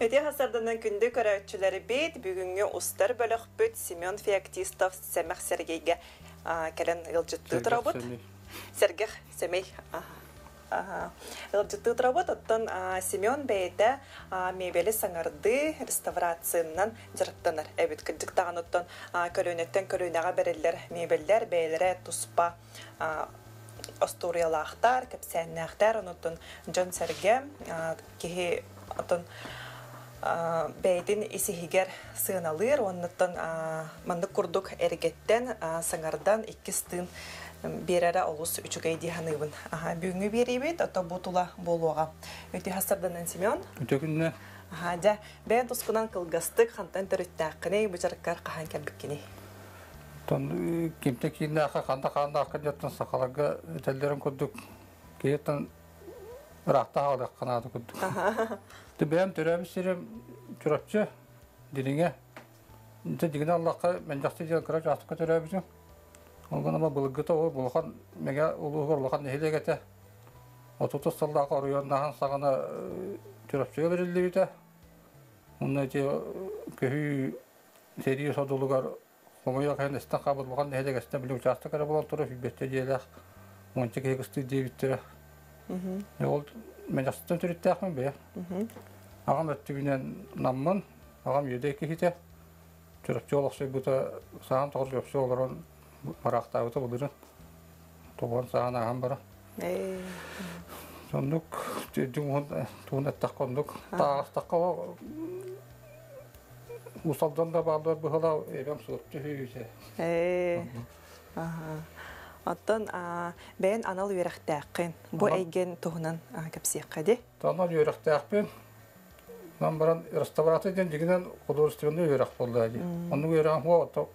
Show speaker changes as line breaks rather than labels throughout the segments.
Өте хасарданын күнді көрәтчілері бейт бүгінгі ұстар бөлік бүт Семен Феоктистов Сәмәқ Сергейге кәлін ғылжытты тұрабыт. Сергех Семей. Ғылжытты тұрабыт. Оттан Семен бейді мебелі саңарды реставрацияның жырықтаныр. Әбіт күлдік тағын оттан көрінеттен көрінеға берелер мебеллер бейлері тұспа осториялақтар, кәпсәннәқтар, онуттан Джон Серге, кеге отон бәйдин исихигер сыналыр, оннуттан мандык курдук эргеттен саңардан иккис тын берәрі олус үчүгей диханыбын. Бүгүнгү берибит, ото бутула болуға. Өте хасардан Семен.
Өте күнне.
Жа, бәйін тұскынан кылгастык, хантан төрүттәққіне, бұжарыққар қахан кәлбіккіне.
Тон кимте кине ака канда канда ака жаттан сакалага телдерин курдук. Кейтен рахта хавда канады курдук. Ты бәм төрәбис сирем чурапчы дилиңе. Инте дигене Аллахка мен жақсы жер кыра жастыкка төрәбис. Олган ама булгыта о булхан мега улуу горлахан нехилегете. Отуту салдака оруяннахан сагана чурапчыга берилди бите. Онна же көһү сериус одулугар Хомойо кайын эстен кабыл болон. Монча кегисти дебиттер. Ол мен жастын түрүттәкмен бе. Агам өттүгүнен наммын, агам йөдө кихите. Чурап жолоксой бута саам тогур жопсу олорон маракта бута булдырын. Тогон саан агам бара. Сондук жүң туун эттак кондук. Таагыстакка усалдан да баалар быхала эбем суутчу хүйүсе.
Оттон бәйін анал үйрәқтәқін. Бұ әйген тұғынан кәпсияққа де?
Тана үйрәқтәқпен. Мен баран реставрация ден дегенен художественный үйрәқ болды әді. Оның үйрәқін хуа отық.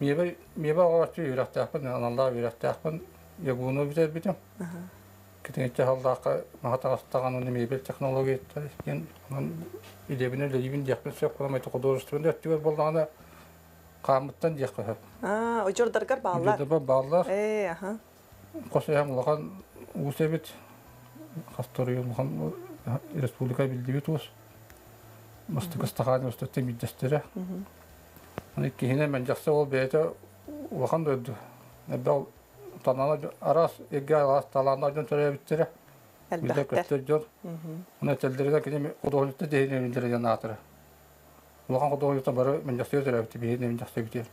Мебе ағашты үйрәқтәқпен, аналла бітем. Кетеңетче халдаққа мағатағастаған оны мебель технология сөп, художественный қамыттан дияқпен.
А, ұжырдарғар балалар?
Ұжырдар балалар.
Э, аха.
Қастыры ұлған республика. Оны кейіне мен жақсы ол бәйті ұлған дөйді. Әбдәл танана арас эге алас талана жон төрөбүттүрө. Биле көстөр жон. Уна телдерге кене кодолутта дейне билдире жана атыры. Улган кодолутта бары мен жаксы төрөбүттү бии мен жаксы битер.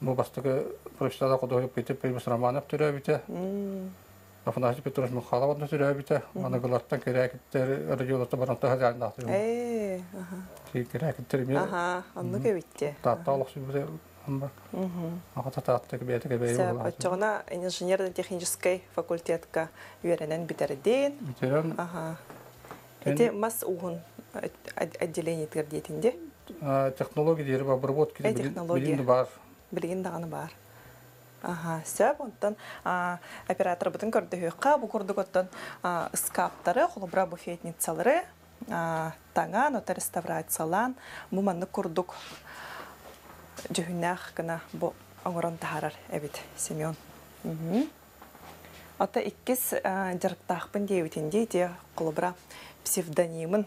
Бу бастыгы профессионал кодолуп кетип бир романов төрөбүттү. Афанасий Петрович Михайлов да. Аны атыры.
Аха.
Керектер мен.
Аха, анны
бейі
Сәп,
болады.
отчоғына инженерно-технический факультетка Ага. Эти мас уғын отделение.
Технология дері бар, обработки билимди бар.
Білген дағаны бар. Ага, сәп, онтан оператор бұтын көрді хүйіққа, бұл көрді көттен скаптары, қолыбыра буфетницалары, таңан, ота реставрациялан, бұл манны көрдік жүхіннәқ кіна бұл оңырын тахарар әбіт, Семен. Ота иккіз жарықтақпын дейбітінде де қолыбыра псевдонимын,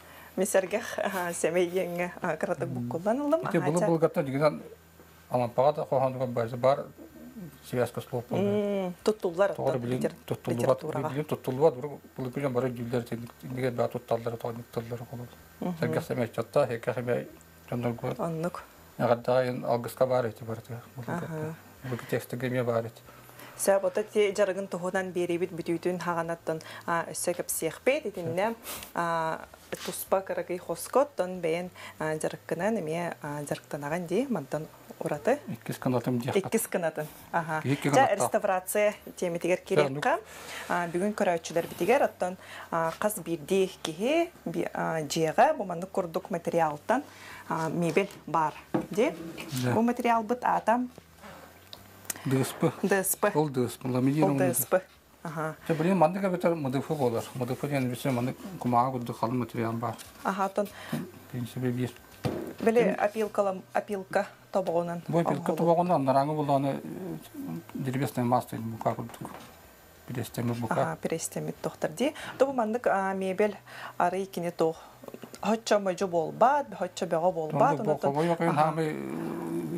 һәмен.
Месергех семейгенге кыратык буккулланылым.
Ите булы булгатта дигән алампага да кохандыгы бар бар связка слов.
Туттулар
Тоғры билим туттулуат билим туттулуат бул билим бары жүлдер теңге ба тутталдары тоник тылдары колу. Сәргә сәмә чатта гөр.
Аннык.
Алгыска бар ите бар. Бу бар ите.
Сәп ота те жарыгын туһудан беребит бүтүтүн хаганаттан өссөкөп сиехпет итинне туспа карагый хоскоттон бен жарыккынан эме жарыктанаган ди мантан ураты.
Иккис канатым диякка.
Иккис кынатын. Аха.
Икки
Жа реставрация теметигер керекка. Бүгүн көрөчүлөр битигер оттон а, каз бирди кихи би- а, жега бу манды курдук материалтан а, мебель бар.
Да.
Бу материал бит атам
Дыспы.
ДСП.
Ол.
Ол
Ламидин.
ДСП. Аха.
Те блин модифы болар. Yani бесе манды кумага материал бар.
Аха, оттон
Принципе бир.
Беле опилкала опилка тобогунан.
Бой пилка тубагында нараңы буланы бука.
Ага, перестемит доктор ди. Тобу мандык а, мебель ары кине болбат, болбат,
хамы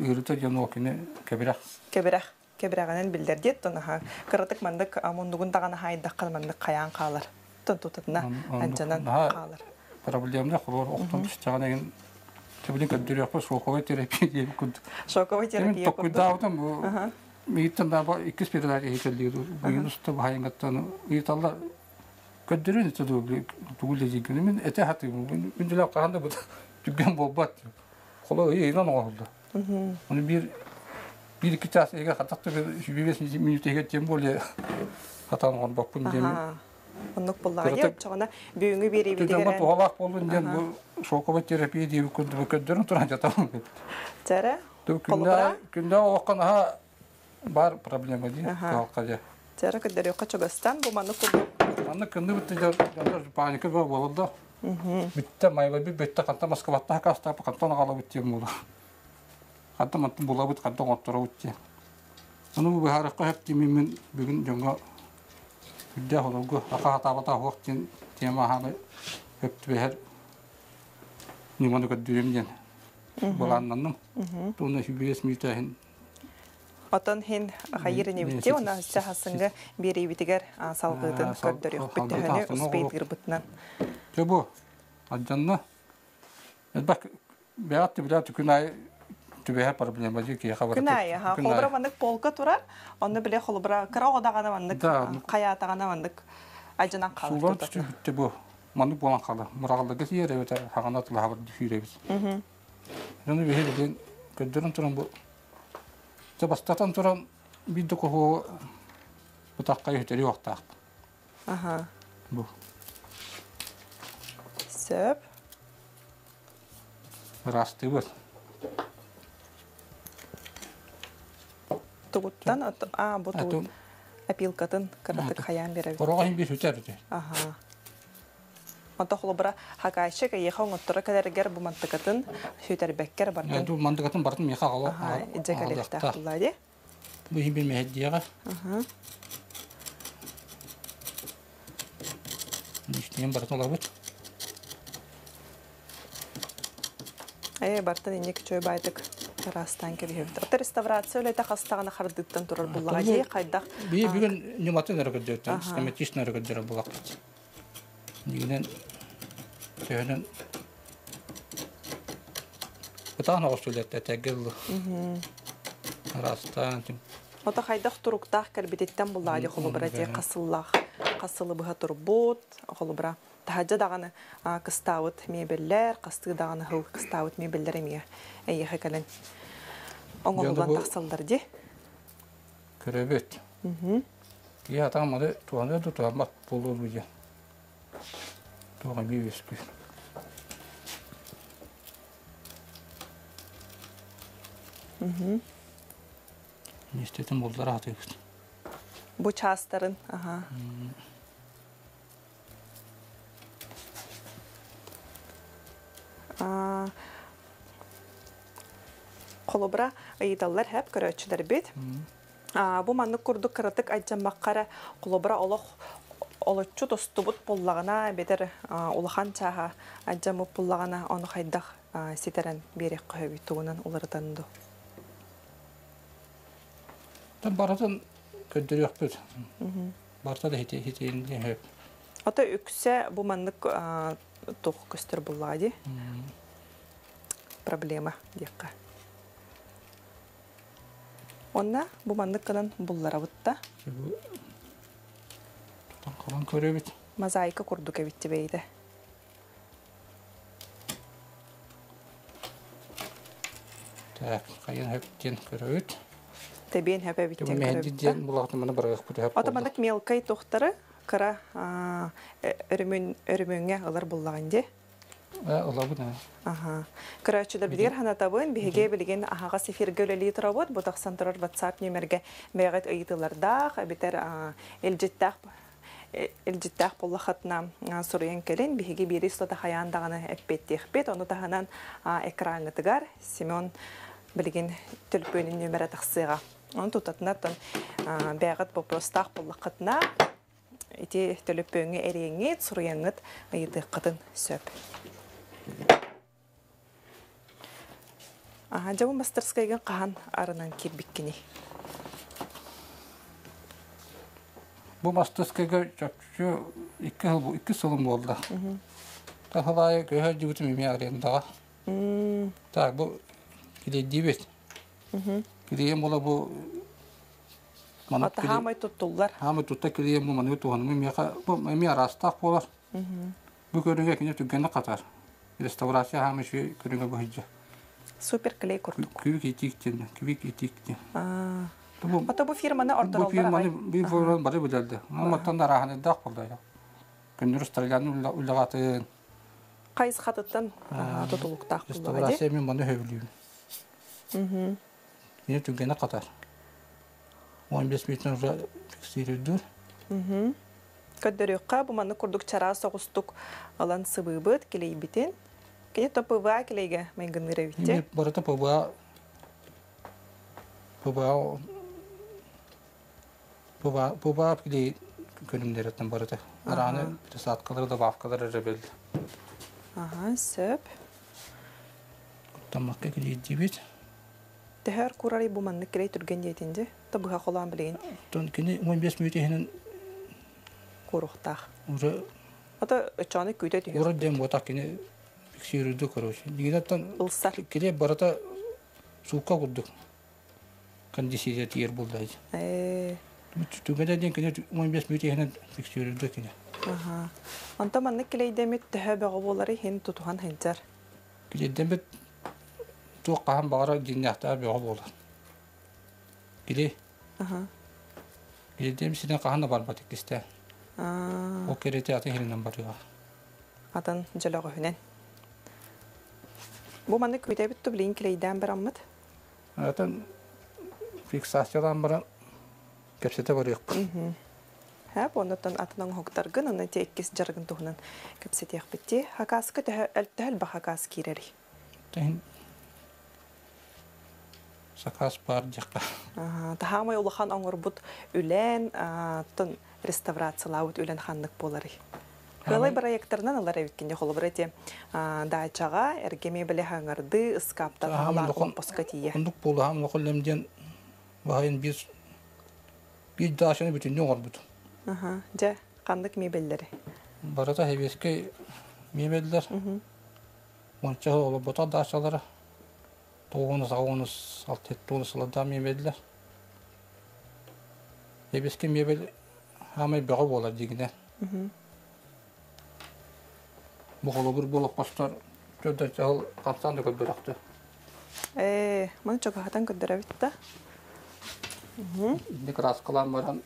үрүтө жанокине кебирак.
кеберах кебераганын билдерди тон аха. Кырытык мандык амундугун дагана хайдаккан мандык каян
Он- он-
анчанан
аха.
калар.
Проблемда холор октон пистаган еген. Тебилин көддүрөк по шоковой терапия деп күд.
Шоковый
Темен
терапия
бу. Миттен да ба икки спиралар ehitelliyordu. Bugün usta hayıngatan италла көддөрүн тудуу тугуле жигин мен эте хаты үндүлөп каганда бу түгөн болбат. Коло ыйынан оолду. Аны бир бир iki час эге хатакты бир 25 минут тем бакпын дем. Терапия оккан ха бар проблема ди.
Аха.
Талкага.
Жара көдөрү качогастан бу мандык курдук.
Аны кынды битте жандар паника бар болду. Битте майла би битте канта Москватта каста канта нагала битте мула. Бу харакка хеп тими мен бүгүн жонго Үдде холугу ака табата хоктин тема ханы хеп бехер. Ниманы көддүрем ден. Буланнан. Туна 25 минут хин
Отон хин хайырыне
Мен-
битте,
мен
уна
сит-
сахасынга бери битигер салгыдын
А, сал-
көдөрүк
сал-
бүттөһөнү
салгыт
успейт
астына
гырбытынан.
Жобо. Аджанна. Бак бәят билет күнай түбәһә проблема ди ки хабар.
Күнай, ха, холбра мандык полка турар, оны биле холбра кырау дагана мандык, кая тагана мандык. Ажынан калып
Сулар битте бу. Маны болан кала. Мурагылда ки ере хагана тыла хабар дифиребез.
Мгм.
Жаны бехе билен көддөрөн туран бу. Туран бидде ко бу такка өтери вакта.
Аха.
Бу.
Сөп.
Расты бу.
Тугуттан а бу тугут. Апилкатын кырдык
Аты.
хаян беребит.
өтер ди.
Аха. Онта холбра хакайчы ка еха оңоттора кадергер бу мантыкатын сөйтер беккер
Я
бардын.
ду мандыгатын бардым меха гала.
Аха, иджекалехта буллади.
Бу хин бир мехдияга.
Аха.
Ништен бардым олар бут.
Э, бартын чөй байтык. Тарастан кебеп. Ата реставрация өле тахастагына хардыттан турар буллага же кайдак.
Би бүгүн нематын
Аха.
схематичный әрекет булак. Дигенен төнен Бутан оштулет тәгел. Растан тим.
Ота кайдак туруктах кербитеттен буллага же холобра же касыллах. Касылы быха турбут, холобра. Тахаджа даганы а, кыстауыт мебеллер, касты даганы хыл кыстауыт мебеллер эмие. Эйе хекелен. Тахсалдар ди.
Көрөбөт.
Мгм.
Я там мады туаны да бак болу би веспи.
Мгм.
Нестетим болдар.
Бу частарын, ага. А, Колобра ыйдаллар хэп көрөчүлөр бит. Бу манны курдук кырытык айжаммаккара колобра олох олоччу тостубут боллагана бетер а, улахан чаха айжамып боллагана ону хайдах ситерен берек көбү тугунан уларданду.
Там баратын көддөр яппыт. Барта да хите хитеин де хөп.
Ата үксә бу маннык тух көстөр буллади. проблема диякка. Онна бу маннык кынан булларабытта
Бу Там калан көрөбөт.
мозаика курдук эбитти бейде.
Так, кайын хөптен көрөт.
Тебен хәпә
Түбі
биттен
мәһенди
көрөбүт.
ден булақты маны барақ бұты хөп
Отомандык мелкай тохтары кыра өрүмүн өрүмүнгө ылар буллаган де.
Ола бұна.
Ага. Кырачыда билер хана табын биһиге билген ахага сефир гөлели турабыт бу тахсан турар WhatsApp номерге бәгат ыйтыларда хабитер элҗиттах элҗиттах буллахатна сурыян келен биһиге бири оны таханан экранга Семен билген төлпөнүн номері тахсыга. Оны тутатнаттан вопростах буллахатна ити төлөпөңө эреңет сурыяңыт ыйдыккытын сөп. Ага, жабын мастерскайга қахан арынан кирбиккини.
Бұл мастыскага чөпчү икки жыл икки сылым болды. Та халай көһө жибутум эми арендаға. Так, бұл киле дибет. Киле мола бұл киле.
хамай туттулар.
Хамы тутта киле бұл маны туғаны мен меха бұл эми арастақ болар. Бұл көрінге кине түгені қатар. Реставрация хамы шүй көрінге бұл хиджа.
Супер клей курдук.
Күбік етиктен, күбік етиктен.
А,
Бұл
фирманы ордер
фирманы
алдар.
бұл фирманы бары білдерді. Аматтан да раханы дақ болды. Күндір сталянын үллағатын.
Кайсы хатыттан тутулуктак булдыга де.
Реставрация мен хөвлүйім.
Мгм.
Yine tüngene kadar. 15 metre уже фиксируйду.
Мгм. Көддөрүкка бу маны курдук чара согустук алан сыбыбыт келейбитин. Кене топыва келейге мен гынырыбитте.
Şimdi burada baba baba baba baba bile günümleri etten burada. Aranı bir saat kadar da baf kadar rebel.
Ага, сөп.
Tamam ki gidi dibit.
Tehер курари бу манны келей түрген дейтинде. Табыга холан билген
Ton kini 15 metre hinin
курухтах.
ura
Ата өчаны күйтө түйөр.
ura dem botak kini fiksiruydu короче. Buldu.
Э,
Tügede den kini 15 metre hinin fiksiruydu kini.
Ага. Анта манны бөгө болары хин тутухан хенчер.
Киледен бит туққан бағара жиннақтар беғі болды. Киле,
Ага.
киледен сиден қағаны бар батик кисте.
Аа,
О керете атын херинен бар юға.
атын хүнен. Бу манны күйтәбит ту билин келейдән бер аммыт.
Атын фиксациядан бара кепсете бар юқ.
Ха, боннотон атынан хоктаргын, аны теккис жаргын тухнан кепсетех битти. Хакаскы төһө әлтәл ба хакас кирери.
Тәһин сакас бар жаққа.
Тахамай улахан оңорбут үлән, тон реставрациялаут үлән ханнык болары. Хылай проекттарынан алар эвиткенде холы бирете дачага эргеме биле хаңарды ыскаптан
Тахамын
алар компоска тие.
Ондық болды хам оқылемден бағайын біз bir daşını bütün ne oldu?
Ага, же кандык.
Barada heveske memeller. Onça olup bota daşaları. Doğunuz, ağunuz, alt ettiğiniz sılada memeller. Heveske mebel hamay bağı olar digine. Bu bir bulup başlar. Gördü çağıl kapsan da göbüraktı.
Э, чогахатан көдөрөбүт да.
Ne kadar kılan varan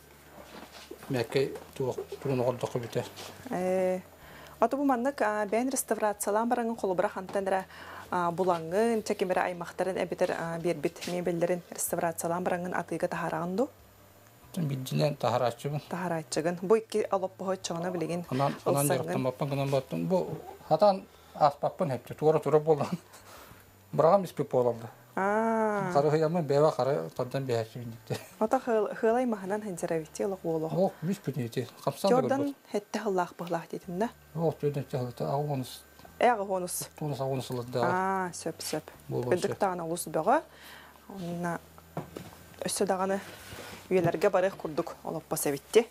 Mekke tuğun oldu biter.
Э, аты бу маннык бән реставрациялан бараңын холобра хантандыра булаңын, чекемере аймактарын эбитер бербит мебеллерин реставрациялан бараңын атыга тахарагынду.
Биддинен taharatçı
Тахарачыгын. Бу икки алып бу чоңна билеген.
Anan yoktan bapan gınan battım. Bu hatan asbapın hepsi. Tuğra tuğra bolan. Bırağım ispik bolandı.
А,
bindikti.
ата хылай маханан Жордан хетте хыллах быглах дедим да.
Oh, tüyden çağlıtı. Ağunuz.
Эга хонус.
Tuğunuz ağunuz sılıdı.
А, сөп сөп. Улус. Онна үйелерге барык курдук олоп басабитти.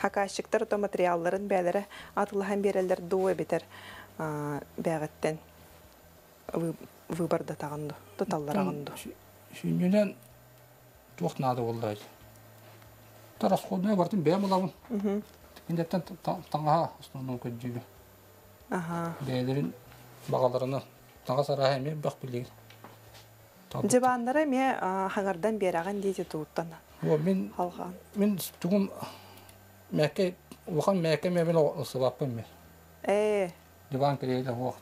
Хакашыктар то материалларын бәләре атылхан берелер дуы тагынды, тоталлар агынды.
Şimdiden çok nadı oldu. Taras koduna vardım beğen bulamın.
Мгм.
Tindetten tangaha основном ködüğü.
Ага.
Beylerin бағаларына таға сара эми бак билеген
Жабаннары ме хаңардан бераған дейді туыттан
О, мен
алған.
мен тугум мәкке улахан мәкке мен сыбаппын мен
Э,
диван керейді о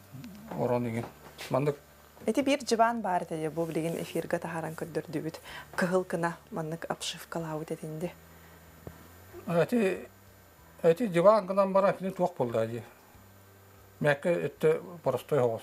орон деген мандык
эти бир жабан бар деді бұл білген эфирға тахаран көддөрдүбүт. Кыгыл кына маннык обшивкалауыт этинди.
Әти әти диван гынан бара кини туак булды ади. Мәкке этте простой хос.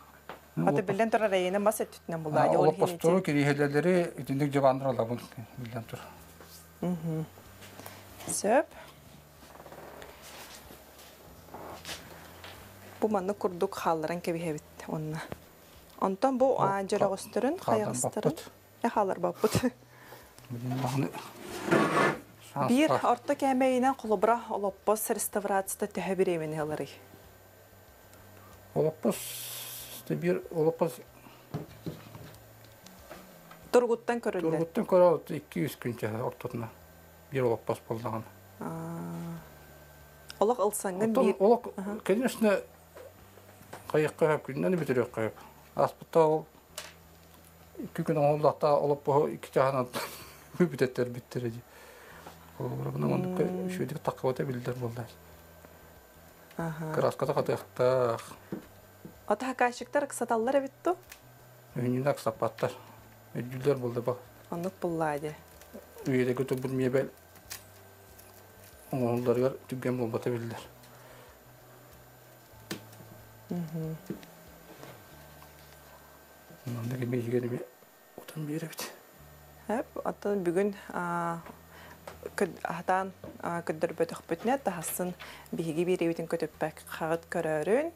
Аты билен тура рейне мас эттүтнен буллайды.
Ол постуру кирихелелери итиндик жабандыр алабын билен тур.
Мгм. Сөп. Бу манны курдук халларын кебихебит онна. Онтон бу каягыстырын.
баппыт.
Э халлар
багны.
Бир орто кемейинен кулубра олоппос реставрацияда төһө биремин алары.
Олоппос бир олоппос
Тургуттан көрүлдү.
тургуттан көрө 200 күнче ортотуна. Бир олоппос болдаган.
Олок ылсаңгын
Оттон
бир
олок конечно кайыкка күннен битерек кайып. Аспытта ол iki gün oldu олоппо iki жагынан билдер.
Аха.
Катыктак.
Ата хакайшыктар кысаталлар битту.
Үйүнак сапаттар. Өйдүлөр болды бак.
Онук буллайды.
Үйдө көтө бир мебел. Оңолдарга түгген болбата билдер. Мындагы мейгени утан бере бит.
Хэп, атын бүгүн атан көдөр бөтөх бүтнә тахсын биһиги биребитин көтөппәк хагыт көрөрүн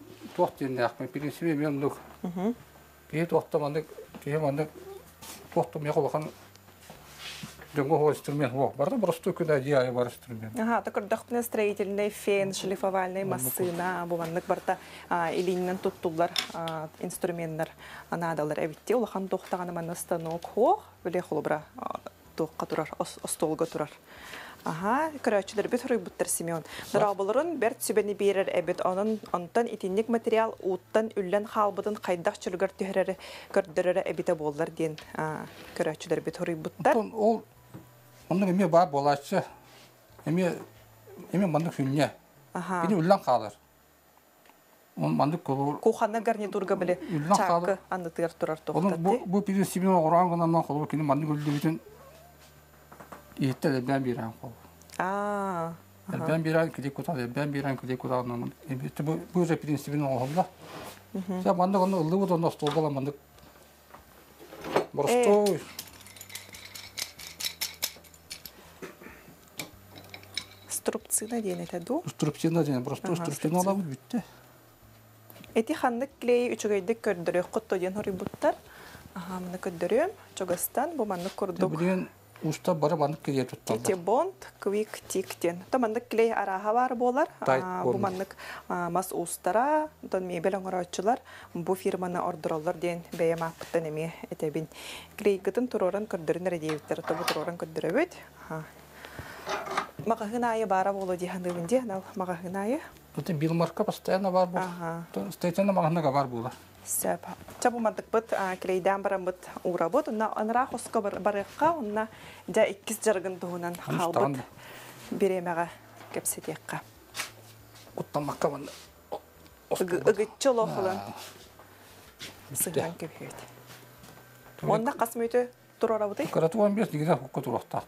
туак дегенде акмын. Принципе мен.
Мгм.
Кие туакта мандык, кие мандык туакта мен колахан Дөнгө хоо инструмент хоо. Барда просто күнә дия бар инструмент.
Ага, так дохпне строительный фен, шлифовальный машина, буваннык барта илиннен туттулар инструменттер анадалар эбитти. Улахан тохтаганы мана станок хо, биле холбра тохка турар, остолга турар. Ага, көрәчүләр бит хорый буттар Симеон. Дарабыларын бер сүбәне бирер эбит анын антан итинник материал уттан үллән халбыдын кайдак чүлгәр төһәрәре көрдөрәре эбите боллар ден көрәчүләр бит хорый буттар.
Тон ол онда эме бар болачы. Эме эме мандык хүнне.
Ага.
Бини үллән калыр. Он мандык колор.
Куханна гарнитурга биле
Үллән
чакы
калыр.
анытыр турар
Onun bu
тохтатты.
bu принципini oran gana ma kolu kini mandi guldu bütün ihte de ben bir an kol.
А,
Ben bir an kidi kuta de ben bir an kidi kuta anlamın. İşte bu bu re prinsipini oğumda. Ya mandi onu ıldı bu da nasıl oldu mandi. Просто
струбцина дейін этеду.
струпчина ден просто струпчина. алабы битте.
Эти ханнык клей ден хори буттар. Ага, мына. Чогастан бу курдук.
Usta bara mandi kidi
Тите
tuttaldı.
бонд, квик тиктен. То мандык клей араха бар болар. Бу мандык мас устара, тон мебел оңорочулар. Бу фирманы ордуралар ден бәйем апыттан эме этебин. Клей гытын туроран көрдөрүн редевиттер. То бу туроран көрдөрөбөт. Магагынайы бара болу дихандыбынде, анал магагынайы.
Bil marka постоянно bu.
Ага.
Стейтена магна var bu.
Сөп. Чабу мандык быт клейден баран быт ура быт. Унна анра хоско барыкка, унна да иккис жаргын туһунан халбыт
Хамстан.
биремеге кепсетекка.
Uttamakka var.
Ыгытчы лохылын сыган кепет. Онда қас мүйті тұрора бұды?
Карату 15 дигене хукка турактак.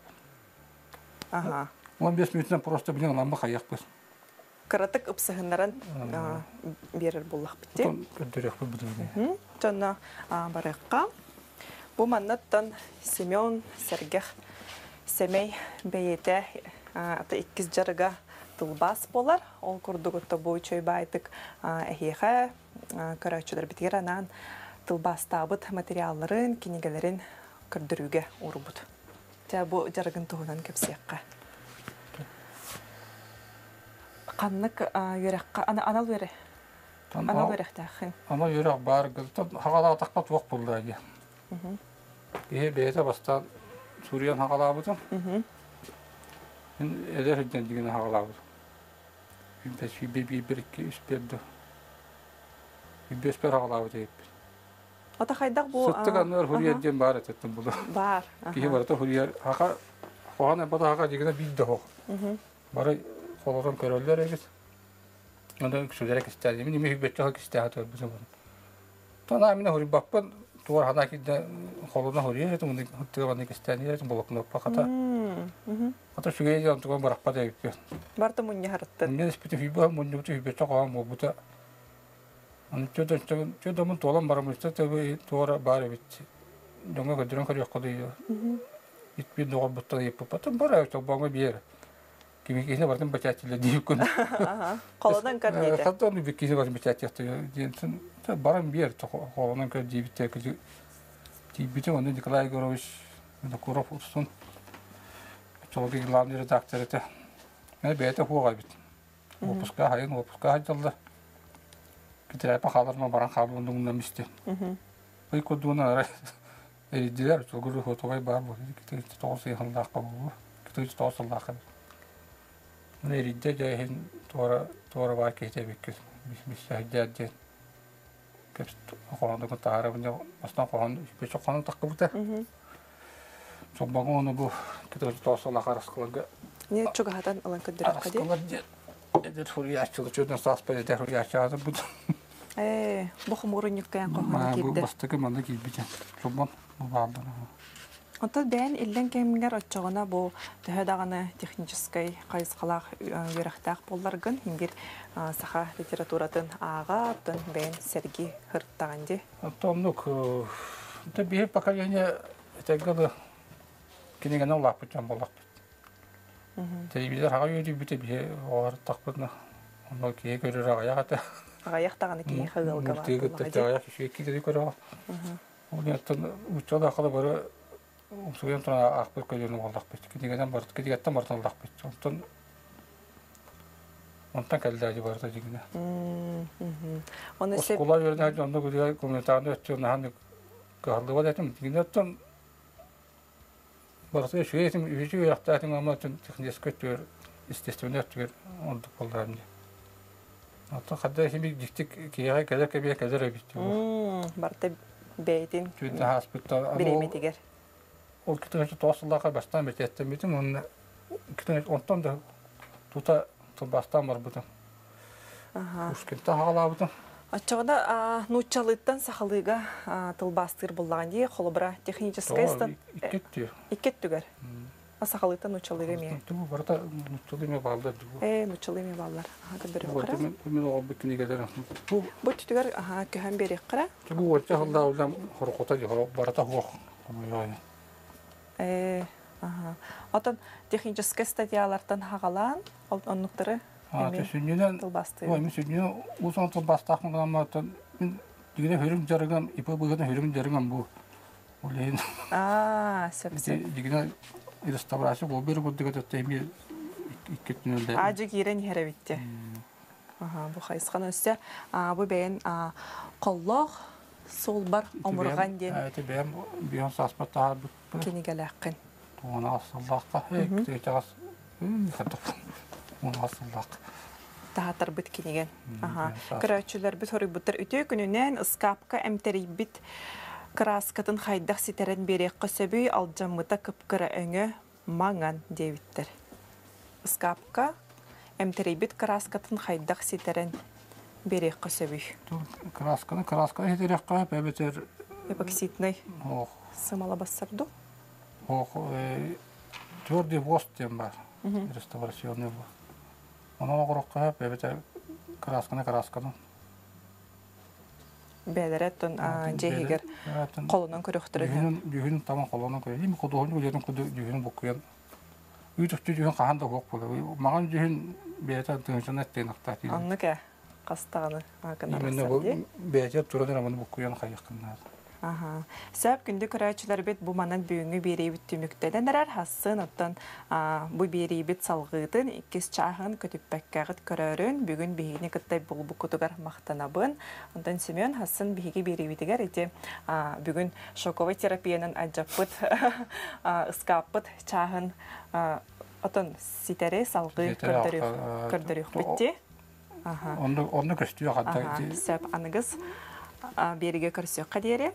Ага.
15 минуттан просто билен ламба каяк быз.
Кыратык ыпсыһыннаран берер буллах битте.
Тон көндөрөк бу бүдүгө.
Жонна барыққа. Бу маннаттан Семен Сергех Семей бейете ата иккиз жарыга тылбас болар. Ол курдугутта бу чөй байтык эхиха көрөчүлөр битер анан тылбас табыт материалларын, кинигелерин көрдүрүүгө урбут. Жа бу жарыгын туһунан кепсиякка. Юракка ана анал бере. Анал берехтахын.
Ана юрак бар гылтын хагала такпат вак булды аги. Ие бейте бастан Суриян хагалабытым. Мен эдер хидден деген хагалабытым. Мен бес би би bir iki üç berdi. Bir beş per hagalabıt eyip.
Ата хайдак бу
Sıttık anlar huriyetden бар ettim bunu.
бар.
Кихи барата huriyet haka Хоғана бада хага дегене билді хоқ. Бары хак кистә хатыр bizim bunu. Тана мен хури баппын туар хана кидде қолодан huriyet этим bunu хыттыга баны кистәди этим болокны пахата. Ата шугей жан туган баракпа дейп.
Барта мунья хараттыр.
Мен спите фиба mun нуту хүбетче қоған мобута. Аны чөдөн чөдөн чөдөн mun толан барамыз тәбе туара бар бит. Донга көдөрөн көрөк кодый. Ит би ногор буттан еп потом бара то баңа бер. Кими кисне бардым бачатиле дип күн.
Колодан кардете.
Хатта ну би кисне бардым бачатиле дентен та барам бер то холонан көр дип те кизи. Ди бите оны Николай Горович на Куров устун. Чолги главный редактор это. Мен бете хуга бит. Опуска хайын опуска хажалды. Питер апа халарма баран халундун намисте. Ой кодуна ара. Эдилер чолгуру фотогай бар эридде жайын тора тора бар кете беккес. Бис бис саҗдәдә. Кеп хоронда котара мен астан хорон беш хорон таккыбыта. Собагы оны бу тоос лака раскылга.
Не чугатан алан көдөрөк кади.
Раскылга. Эдер хуриячлы чөдөн саспа эдер хуриячлы бу.
Э, бу хумуруньюк каян
бу
кирде.
бастыгы манда килбичен. Собон бу.
Онтон бән иллен кемгер отчогона бу төһөдаганы технической кайыскалах юрахтак болларгын хингер саха литературатын ага тон бән серги хырттаганди.
Томнук, это бие поколение, это годы, кенеген олақ бүтен болақ. Телевизор хаға үйді біте бие олар. Оны кие көрір ағаяқ аты.
Ага яктаганы ки хыгылга
Мұртығы тәтті ағаяқ. Оны ақылы бары ұмсуген тұран ақпыр көрерін олақ бет. Кенегенен барды, кенегеттен бартын олақ бет. Онтан Онтан кәлді әжі барды дегіне.
Оны сеп
жерде хәҗ анда гүдә комментарны этим Барсы этим якта этим ама естественно түгер онды булдырам. Ата хадда хими диктик кияга кәдә кәбе кәдә бит.
барта бейтин.
Ол китә тосыллага бастан бит әттем битем онны китә онтан да тута бастан бар бутын.
Ага.
Ушкентә хагала бутын.
Отчогона нучалыттан сахалыга тылбастыр буллаган ди холобра техническая стан
Иккетти.
иккеттүгер. Асахалыттан нучалыга ме.
Ту барта нутулы ме балда.
Э нучалы ме бер
Вот
кара.
мен мен ол бит нигелер. Бу
Бу түтүгер ага көһөн бери кара.
бу вача халда улам хоркота
Отон техническая статьялардан ол
А төсүннен
тылбасты.
ой мен сүннен усан тыл бастак менен мата мен дигене хөрүм жарган ипа бугана хөрүм жарган бу. Олен
А, сөпсө.
дигене реставрация бу бер бу диге теми иккетнелде.
Ажы кирен херебитте. Ага, бу хайсхан өсө. А, бу бен а коллох солбар омурган ден
Это бем бион саспата бу.
кинигелаккын.
Тугана асыллакка. Хек тегас. Хатып. Уна асыллак.
Таатар бит
бен саас.
Көрөчүлөр бит хорой буттар үтө күнүнен скапка эмтери бит краскатын хайдах ситерен берек көсөбүй алжамыта кыпкыра өңө маңан дебиттер. Скапка эмтери бит краскатын хайдах ситерен берек.
Ту красканы краска хетерек кап, бәбетер
эпоксидный
Ох,
сымала бассарду.
ох, э, твердый вост тем бар. Реставрационный бар. Оны огырыққа бәбеті красканы красканы.
Бәдәрәттен жейгер қолынан көрөктөрө.
Жүхін жүхін таман қолынан көрі. Еме құдығын өдерін құды жүхін бұққыян. Үйтікті жүхін қағанда қоқ болды. Маған жүхін бәйті тұңшын әттен ақтар.
Анны ке қастағаны
Именно бұл бәйті тұрады раманы бұққыян қайыққындар.
Аха. Сөп күнді көрәчілер бет бұл манан бүйіңі берей бит түміктеден әрәр хасын оттан бұл берей бит салғытын иккес чағын көтіппәккәғыт көрәрін бүгін бейіне кыттай бұл бұл күтігар мақтанабын. Ондан Семен хасын бейге берей битігер ете бүгін шоковый терапияның аджаппыт ыскаппыт чағын отын ситере салғы көрдіріқ бітте.
Оны көстіе қадда.
Сөп анығыз береге көрсөк қадері.